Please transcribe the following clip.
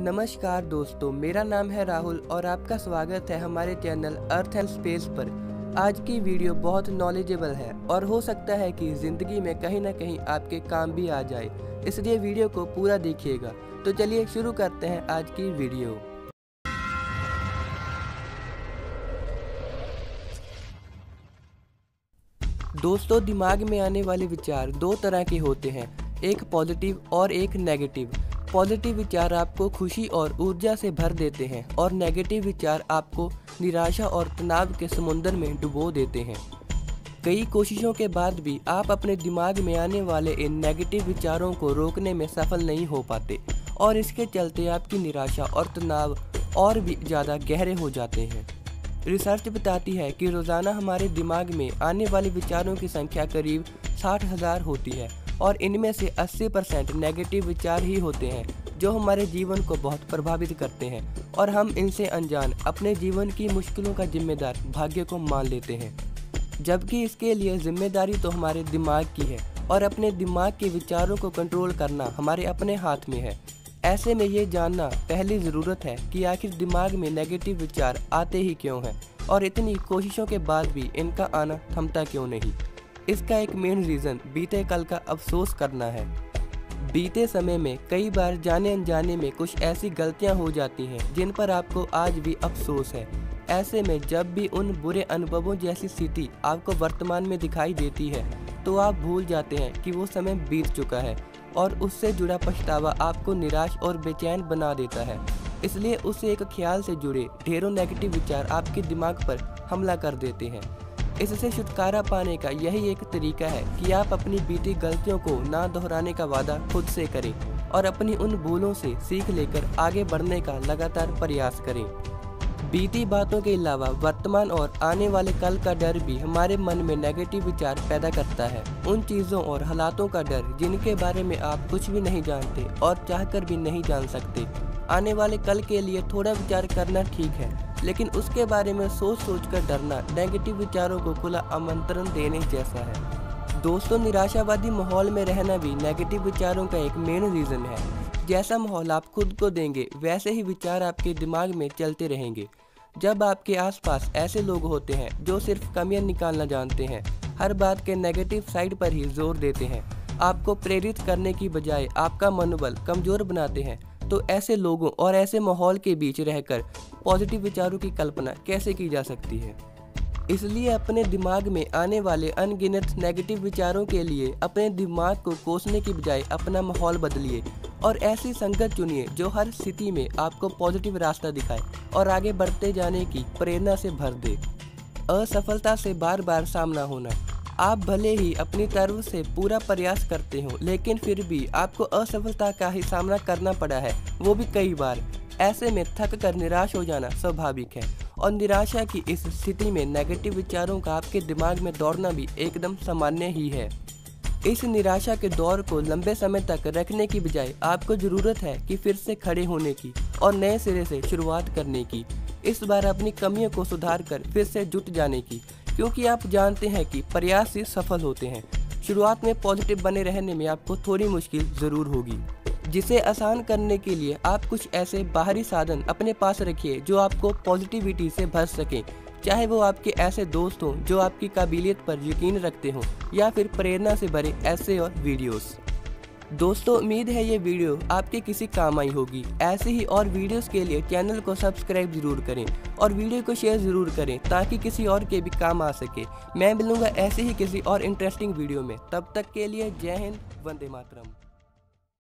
नमस्कार दोस्तों, मेरा नाम है राहुल और आपका स्वागत है हमारे चैनल अर्थ एंड स्पेस पर। आज की वीडियो बहुत नॉलेजेबल है और हो सकता है कि ज़िंदगी में कहीं ना कहीं आपके काम भी आ जाए। इसलिए वीडियो को पूरा देखिएगा। तो चलिए शुरू करते हैं आज की वीडियो। दोस्तों, दिमाग में आने वाले विचार दो तरह के होते हैं, एक पॉजिटिव और एक नेगेटिव पॉजिटिव विचार आपको खुशी और ऊर्जा से भर देते हैं और नेगेटिव विचार आपको निराशा और तनाव के समुंदर में डुबो देते हैं। कई कोशिशों के बाद भी आप अपने दिमाग में आने वाले इन नेगेटिव विचारों को रोकने में सफल नहीं हो पाते और इसके चलते आपकी निराशा और तनाव और भी ज़्यादा गहरे हो जाते हैं। रिसर्च बताती है कि रोज़ाना हमारे दिमाग में आने वाले विचारों की संख्या करीब साठ हज़ार होती है और इनमें से 80 परसेंट नेगेटिव विचार ही होते हैं, जो हमारे जीवन को बहुत प्रभावित करते हैं और हम इनसे अनजान, अपने जीवन की मुश्किलों का जिम्मेदार, भाग्य को मान लेते हैं। जबकि इसके लिए ज़िम्मेदारी तो हमारे दिमाग की है और अपने दिमाग के विचारों को कंट्रोल करना हमारे अपने हाथ में है। ऐसे में ये जानना पहली ज़रूरत है कि आखिर दिमाग में नेगेटिव विचार आते ही क्यों हैं और इतनी कोशिशों के बाद भी इनका आना थमता क्यों नहीं? इसका एक मेन रीज़न बीते कल का अफसोस करना है। बीते समय में कई बार जाने अनजाने में कुछ ऐसी गलतियाँ हो जाती हैं, जिन पर आपको आज भी अफसोस है। ऐसे में जब भी उन बुरे अनुभवों जैसी स्थिति आपको वर्तमान में दिखाई देती है तो आप भूल जाते हैं कि वो समय बीत चुका है और उससे जुड़ा पछतावा आपको निराश और बेचैन बना देता है। इसलिए उसे एक ख्याल से जुड़े, ढेरों नेगेटिव विचार आपके दिमाग पर हमला कर देते हैं। इससे छुटकारा पाने का यही एक तरीका है कि आप अपनी बीती गलतियों को ना दोहराने का वादा खुद से करें और अपनी उन भूलों से सीख लेकर आगे बढ़ने का लगातार प्रयास करें। बीती बातों के अलावा वर्तमान और आने वाले कल का डर भी हमारे मन में नेगेटिव विचार पैदा करता है। उन चीज़ों और हालातों का डर जिनके बारे में आप कुछ भी नहीं जानते और चाहकर भी नहीं जान सकते। आने वाले कल के लिए थोड़ा विचार करना ठीक है। लेकिन उसके बारे में सोच सोच कर डरना नेगेटिव विचारों को खुला आमंत्रण देने जैसा है। दोस्तों, निराशावादी माहौल में रहना भी नेगेटिव विचारों का एक मेन रीज़न है। जैसा माहौल आप खुद को देंगे, वैसे ही विचार आपके दिमाग में चलते रहेंगे। जब आपके आसपास ऐसे लोग होते हैं, जो सिर्फ़ कमियाँ निकालना जानते हैं, हर बात के नेगेटिव साइड पर ही ज़ोर देते हैं। आपको प्रेरित करने की बजाय आपका मनोबल कमज़ोर बनाते हैं। तो ऐसे लोगों और ऐसे माहौल के बीच रहकर पॉजिटिव विचारों की कल्पना कैसे की जा सकती है? इसलिए अपने दिमाग में आने वाले अनगिनत नेगेटिव विचारों के लिए अपने दिमाग को कोसने की बजाय अपना माहौल बदलिए और ऐसी संगत चुनिए जो हर स्थिति में आपको पॉजिटिव रास्ता दिखाए और आगे बढ़ते जाने की प्रेरणा से भर दे। असफलता से बार बार सामना होना। आप भले ही अपनी तरफ़ से पूरा प्रयास करते हो, लेकिन फिर भी आपको असफलता का ही सामना करना पड़ा है। वो भी कई बार। ऐसे में थक कर निराश हो जाना स्वाभाविक है और निराशा की इस स्थिति में नेगेटिव विचारों का आपके दिमाग में दौड़ना भी एकदम सामान्य ही है। इस निराशा के दौर को लंबे समय तक रखने की बजाय आपको ज़रूरत है कि फिर से खड़े होने की और नए सिरे से शुरुआत करने की। इस बार अपनी कमियों को सुधार कर फिर से जुट जाने की। क्योंकि आप जानते हैं कि प्रयास ही सफल होते हैं। शुरुआत में पॉजिटिव बने रहने में आपको थोड़ी मुश्किल ज़रूर होगी। जिसे आसान करने के लिए आप कुछ ऐसे बाहरी साधन अपने पास रखिए जो आपको पॉजिटिविटी से भर सकें। चाहे वो आपके ऐसे दोस्त हों जो आपकी काबिलियत पर यकीन रखते हों या फिर प्रेरणा से भरे ऐसे और वीडियोस दोस्तों, उम्मीद है ये वीडियो आपके किसी काम आई होगी। ऐसे ही और वीडियोस के लिए चैनल को सब्सक्राइब ज़रूर करें और वीडियो को शेयर ज़रूर करें ताकि किसी और के भी काम आ सके। मैं मिलूँगा ऐसे ही किसी और इंटरेस्टिंग वीडियो में। तब तक के लिए जय हिंद, वंदे मातरम।